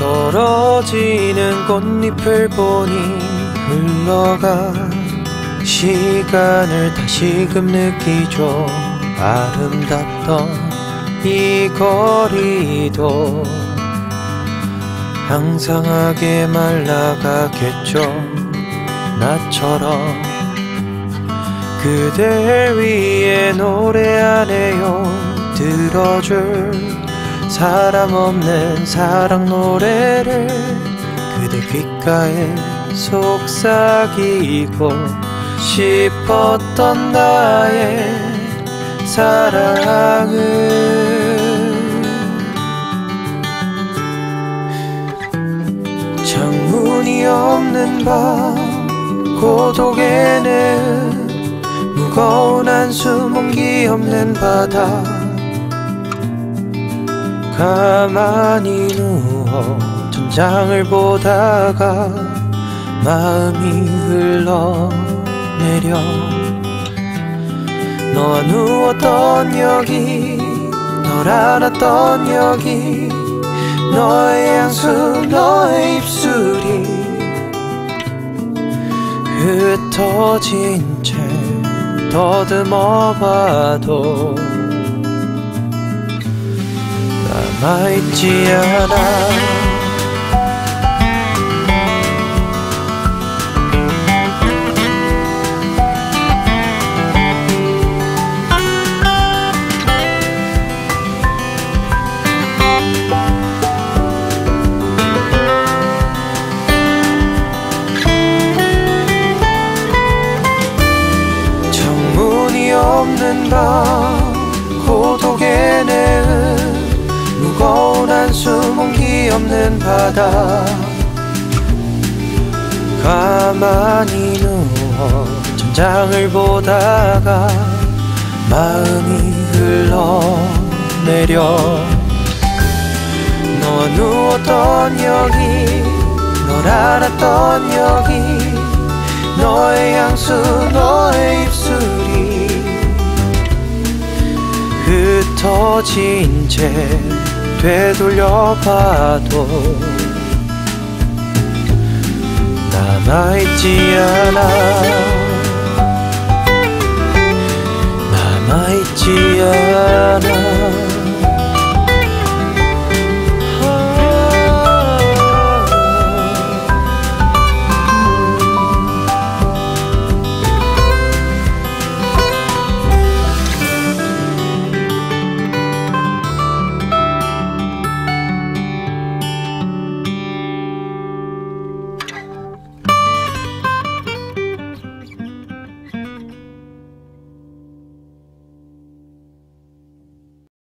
떨어지는 꽃잎을 보니 흘러가 시간을 다시금 느끼죠. 아름답던 이 거리도 항상하게 말라가겠죠. 나처럼 그댈 위해 노래하네요. 들어줄 사람 없는 사랑 노래를 그대 귓가에 속삭이고 싶었던 나의 사랑은 창문이 없는 밤 고독에는 무거운 한숨 온기 없는 바다 가만히 누워 천장을 보다가 마음이 흘러내려. 너와 누웠던 여기 널 안았던 여기 너의 향수 너의 입술이 흩어진 채 더듬어 봐도 남아있지 않아. 없는 밤 고독 없는 바다. 가만히 누워 천장을 보다가 마음이 흘러내려. 너와 누웠던 여기 널 안았던 여기 너의 향수 너의 입술이 흩어진 채 되돌려봐도 남아있지 않아. 남아있지 않아